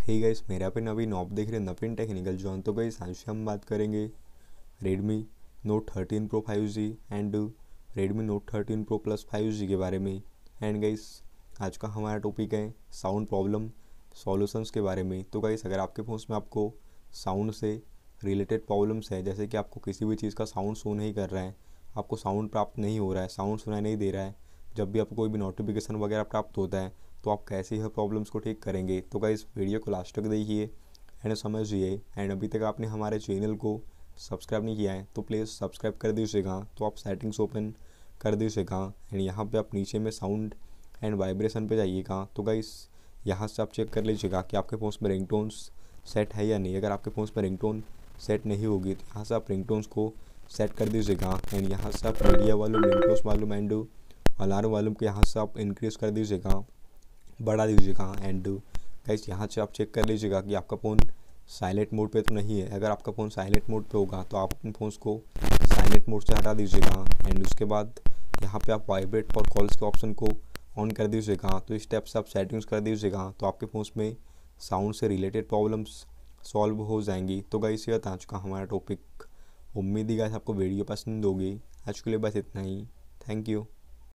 Hey guys मेरे पे नवीन आप देख रहे हैं नवीन टेक्निकल जॉन तो गाइस आज हम बात करेंगे Redmi Note thirteen Pro five G and Redmi Note thirteen Pro plus five G के बारे में। एंड गाइस आज का हमारा टॉपिक है साउंड प्रॉब्लम सॉल्यूशंस के बारे में। तो गाइस अगर आपके फ़ोन में आपको साउंड से रिलेटेड प्रॉब्लम्स है, जैसे कि आपको किसी भी चीज़ का साउंड शो नहीं कर रहा है, आपको साउंड प्राप्त नहीं हो रहा है साउंड सुनाई नहीं दे रहा है, जब भी आपको कोई भी नोटिफिकेशन वगैरह प्राप्त होता है तो आप कैसे यह प्रॉब्लम्स को ठीक करेंगे? तो क्या इस वीडियो को लास्ट तक देखिए एंड समझिए एंड अभी तक आपने हमारे चैनल को सब्सक्राइब नहीं किया है तो प्लीज़ सब्सक्राइब कर दीजिएगा तो आप सेटिंग्स ओपन कर दीजिएगा एंड यहाँ पे आप नीचे में साउंड एंड वाइब्रेशन पे जाइएगा तो गाइस यहाँ से आप चेक कर लीजिएगा कि आपके फ़ोन में रिंगटोन्स सेट है या नहीं। अगर आपके फ़ोन में रिंगटोन सेट नहीं होगी तो यहाँ से आप रिंगटोन्स को सेट कर दीजिएगा एंड यहाँ से आप media volume ringtones volume and alarm volume को यहाँ से आप इंक्रीज़ कर दीजिएगा। बढ़ा दीजिएगा एंड गाइस यहाँ से आप चेक कर लीजिएगा कि आपका फ़ोन साइलेंट मोड पे तो नहीं है। अगर आपका फ़ोन साइलेंट मोड पे होगा तो आप अपने फ़ोन को साइलेंट मोड से हटा दीजिएगा। एंड उसके बाद यहाँ पे आप वाइब्रेट और कॉल्स के ऑप्शन को ऑन कर दीजिएगा। तो इस टाइप से आप सेटिंग्स कर दीजिएगा तो आपके फ़ोन में साउंड से रिलेटेड प्रॉब्लम्स सॉल्व हो जाएँगी। तो गाइस ये था चुका हमारा टॉपिक उम्मीद ही गाइस आपको वीडियो पसंद होगी। आज के लिए बस इतना ही। Thank you